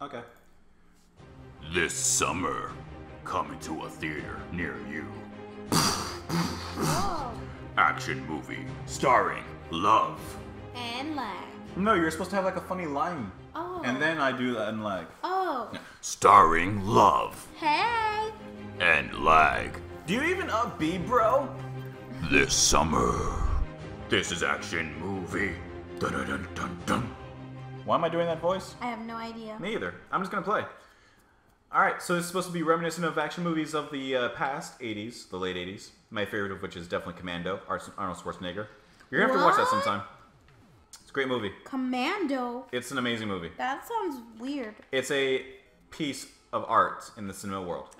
Okay. This summer, coming to a theater near you. Oh, Action movie starring Love. and lag. No, you're supposed to have like a funny line. Oh. And then I do that and like. Oh. Starring Love Hey. and Lag. Do you even up B, bro? This summer. This is action movie. Dun dun dun dun dun. Why am I doing that voice? I have no idea. Me either. I'm just gonna play. All right, so it's supposed to be reminiscent of action movies of the uh, past '80s, the late '80s. My favorite of which is definitely Commando, Arnold Schwarzenegger. You're gonna have to watch that sometime. It's a great movie. Commando. It's an amazing movie. That sounds weird. It's a piece of art in the cinema world.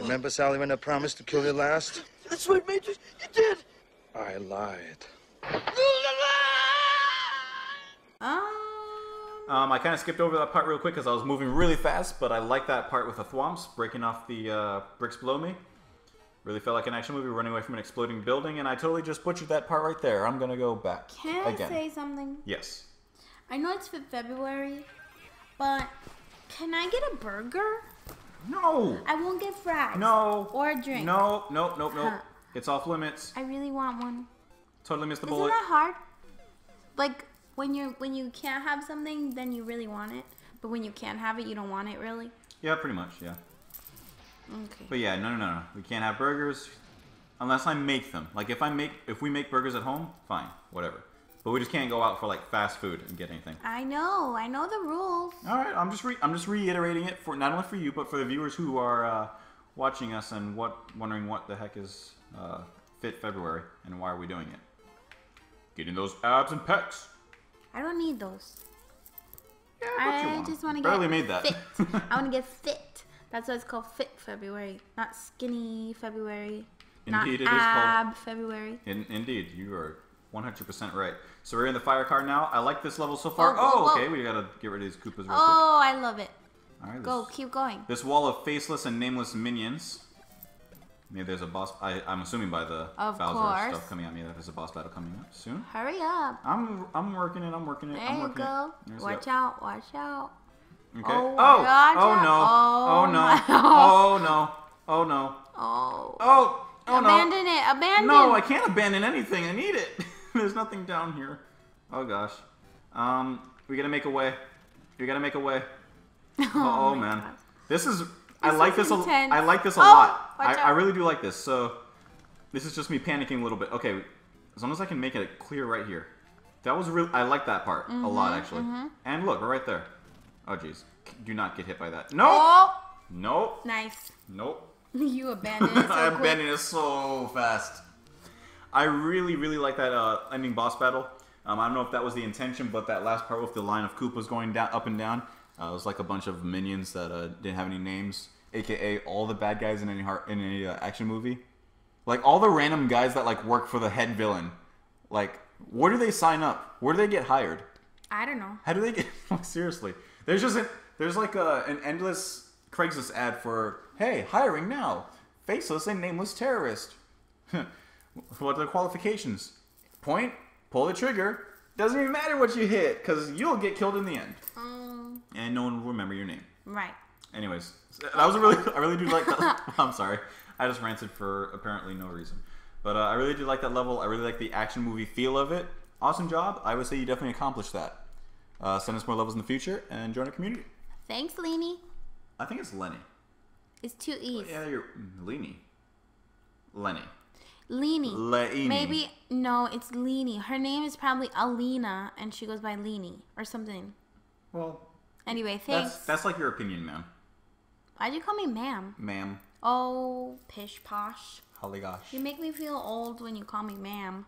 Remember, Sally, when I promised to kill you last? That's right, Major. You did. I lied. Um, I kind of skipped over that part real quick because I was moving really fast, but I like that part with the thwomps breaking off the uh, bricks below me. Really felt like an action movie running away from an exploding building, and I totally just butchered that part right there. I'm gonna go back Can I again. say something? Yes. I know it's for February, but can I get a burger? No. I won't get fries. No. Or a drink. No. Nope. Nope. Nope. Huh. It's off limits. I really want one. Totally missed the Isn't bullet. that hard? Like when you when you can't have something, then you really want it. But when you can't have it, you don't want it really. Yeah, pretty much. Yeah. Okay. But yeah, no, no, no, no. We can't have burgers unless I make them. Like if I make, if we make burgers at home, fine, whatever. But we just can't go out for like fast food and get anything. I know. I know the rules. All right, I'm just re- I'm just reiterating it for not only for you but for the viewers who are uh, watching us and what wondering what the heck is uh, Fit February and why are we doing it? Getting those abs and pecs. I don't need those. Yeah, I want. just want to get barely made that. fit. I want to get fit. That's why it's called Fit February, not Skinny February, not Indeed, it is called- Ab February. In, indeed, you are 100% right. So we're in the fire car now. I like this level so far. Oh, whoa, oh, whoa. okay, we gotta get rid of these Koopas real oh, quick. Oh, I love it. All right, Go, keep going. This wall of faceless and nameless minions. Maybe there's a boss. I, I'm assuming by the Of Bowser course. stuff coming at me that there's a boss battle coming up soon. Hurry up. I'm I'm working it. I'm working it. There I'm you working go. it. There's Watch out, watch out. Okay. Oh, Oh. Oh, no. Oh, Oh no. Oh no. Oh no. Oh. Oh. Oh no. Abandon it, abandon. No, I can't abandon anything. I need it. There's nothing down here. Oh gosh. Um, we gotta make a way. We gotta make a way. Oh, my man, God. this is. I like is this. A, intense. I like this a Oh, lot. I, I really do like this. So, this is just me panicking a little bit. Okay, as long as I can make it clear right here. That was real. I like that part a lot Mm-hmm, actually. And look, right there. Oh jeez. Do not get hit by that. No. Oh, Nope. nice. Nope. You abandoned it so quick. bending it so fast. I really, really like that uh, ending boss battle. Um, I don't know if that was the intention, but that last part with the line of Koopas going down, up and down, uh, it was like a bunch of minions that uh, didn't have any names, aka all the bad guys in any heart, in any uh, action movie. Like all the random guys that like work for the head villain. Like, where do they sign up? Where do they get hired? I don't know. How do they get? Seriously, there's just an, there's like a, an endless Craigslist ad for hey hiring now, faceless and nameless terrorist. what are the qualifications? Point, pull the trigger. Doesn't even matter what you hit, because you'll get killed in the end, Um, and no one will remember your name. right. Anyways, that was a really, I really do like that. I'm sorry, I just ranted for apparently no reason, but uh, I really do like that level. I really like the action movie feel of it. Awesome job. I would say you definitely accomplished that. Uh, send us more levels in the future and join our community. Thanks, Leanie. I think it's Lenny. It's two E's. Yeah, you're Lenny. Lenny. Leanie. Leanie. Maybe no, it's Leanie. Her name is probably Alina, and she goes by Leanie or something. Well, Anyway, thanks. that's that's like your opinion, ma'am. Why'd you call me ma'am? Ma'am. Oh, pish posh. Holly gosh. You make me feel old when you call me ma'am.